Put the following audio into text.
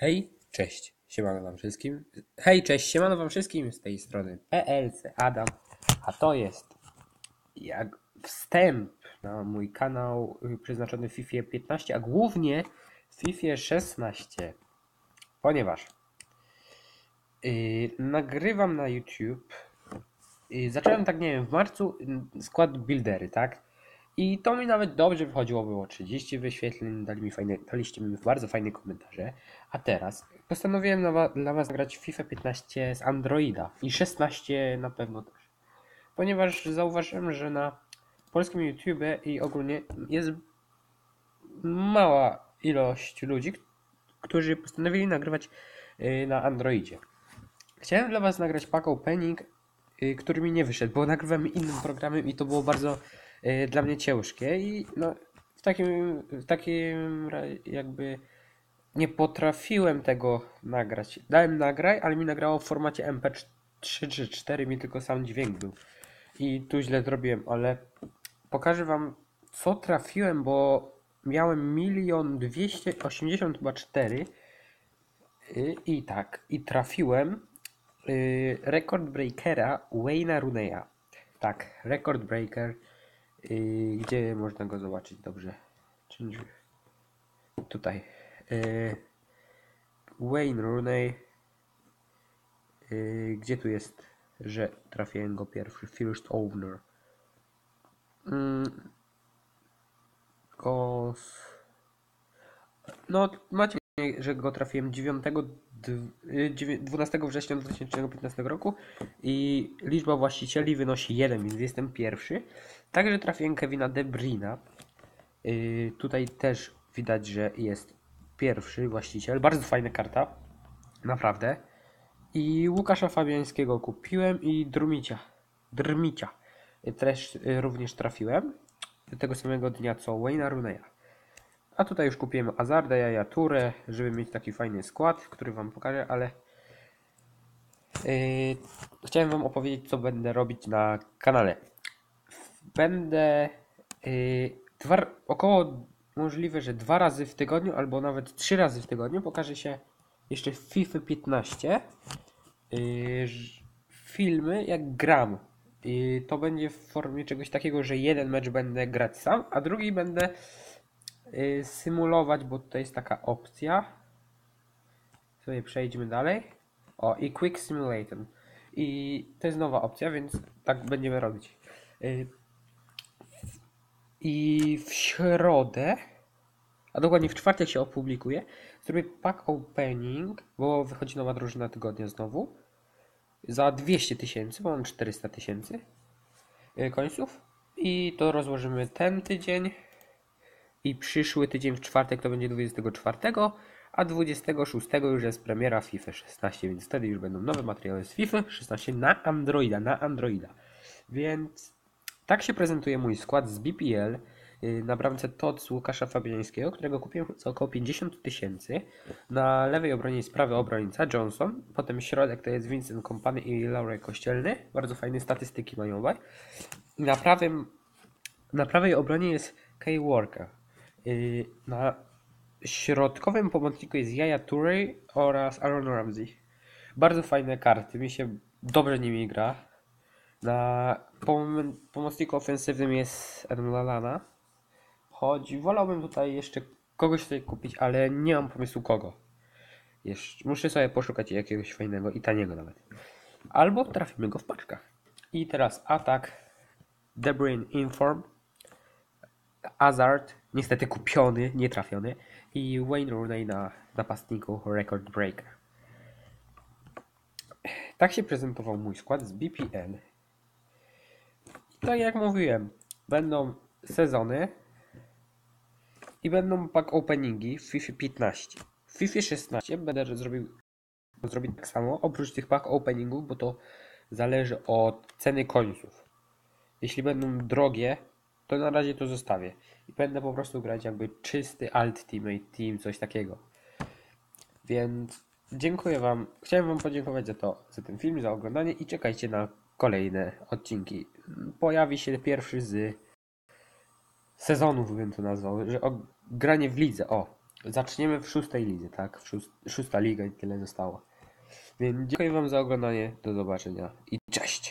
Hej, cześć, siemano wam wszystkim. Hej, cześć, siemano wam wszystkim z tej strony PLC Adam, a to jest jak wstęp na mój kanał y, przeznaczony FIFA 15, a głównie FIFA 16, ponieważ yy, nagrywam na YouTube. Yy, zacząłem tak, nie wiem, w marcu yy, skład buildery, tak? I to mi nawet dobrze wychodziło, było 30 wyświetleń, dali mi fajne, daliście mi bardzo fajne komentarze. A teraz postanowiłem na wa- dla Was grać FIFA 15 z Androida i 16 na pewno też. Ponieważ zauważyłem, że na polskim YouTube i ogólnie jest mała ilość ludzi, którzy postanowili nagrywać y, na Androidzie. Chciałem dla Was nagrać pack opening, y, który mi nie wyszedł, bo nagrywam innym programem i to było bardzo dla mnie ciężkie i no, w takim, w takim jakby nie potrafiłem tego nagrać. Dałem nagraj, ale mi nagrało w formacie MP3 czy 4, mi tylko sam dźwięk był. I tu źle zrobiłem, ale pokażę wam co trafiłem, bo miałem milion dwieście osiemdziesiąt chyba cztery y, i tak, i trafiłem y, rekord breakera Wayne'a Runeya. Tak, rekord breaker. Y, gdzie można go zobaczyć dobrze? Change- Tutaj. y, Wayne Rooney. y, gdzie tu jest, że trafiłem go pierwszy? First owner. Mm, Kos. No, macie, że go trafiłem 9, dw- y, dziewię- 12 września 2015 roku i liczba właścicieli wynosi 1, więc jestem pierwszy. Także trafiłem Kevina De Bruyna. Y, tutaj też widać, że jest pierwszy właściciel. Bardzo fajna karta. Naprawdę. I Łukasza Fabiańskiego kupiłem i Drumicia. Drmicia. Też y, również trafiłem. Tego samego dnia co Wayne'a Runeya. A tutaj już kupiłem Azarda, Jaja Turę, żeby mieć taki fajny skład, który wam pokażę, ale yy, chciałem wam opowiedzieć, co będę robić na kanale. Będę yy, dwa, około możliwe, że dwa razy w tygodniu, albo nawet trzy razy w tygodniu pokaże się jeszcze w FIFA 15 yy, filmy jak gram. I to będzie w formie czegoś takiego, że jeden mecz będę grać sam, a drugi będę y, symulować, bo tutaj jest taka opcja. Sobie przejdźmy dalej. O, i Quick Simulator. I to jest nowa opcja, więc tak będziemy robić. Y, I w środę, a dokładnie w czwartek się opublikuje, zrobię pack opening, bo wychodzi nowa drużyna tygodnia znowu. Za 200 tysięcy, bo mam 400 tysięcy y, końców. I to rozłożymy ten tydzień. I przyszły tydzień w czwartek to będzie 24, a 26 już jest premiera FIFA 16, więc wtedy już będą nowe materiały z FIFA 16 na Androida, na Androida. Więc tak się prezentuje mój skład z BPL. Yy, Na bramce z Łukasza Fabiańskiego, którego kupiłem za około 50 tysięcy. Na lewej obronie jest prawy obrońca Johnson. Potem środek to jest Vincent Kompany i Laurel Kościelny. Bardzo fajne statystyki mają obaj. Na prawym na prawej obronie jest Kay Walker. Yy, Na środkowym pomocniku jest Yaya Toure oraz Aaron Ramsey. Bardzo fajne karty, mi się dobrze nimi gra. Na pom- pomocniku ofensywnym jest Adam Lalana. Choć wolałbym tutaj jeszcze kogoś tutaj kupić, ale nie mam pomysłu kogo. Jeszcze, muszę sobie poszukać jakiegoś fajnego i taniego nawet. Albo trafimy go w paczkach. I teraz atak. De Bruyne Inform. Hazard, niestety kupiony, nie trafiony. I Wayne Rooney na napastniku Record Breaker. Tak się prezentował mój skład z BPL. Tak jak mówiłem, będą sezony i będą pack openingi w FIFA 15. W FIFA 16 będę zrobił zrobić tak samo, oprócz tych pack openingów, bo to zależy od ceny końców. Jeśli będą drogie, to na razie to zostawię. I będę po prostu grać jakby czysty Ultimate Team, coś takiego. Więc dziękuję Wam. Chciałem Wam podziękować za to, za ten film, za oglądanie i czekajcie na kolejne odcinki. Pojawi się pierwszy z sezonów, bym to nazwał, że o granie w lidze. O, zaczniemy w szóstej lidze, tak? Szósta liga i tyle zostało. Więc dziękuję Wam za oglądanie. Do zobaczenia i cześć!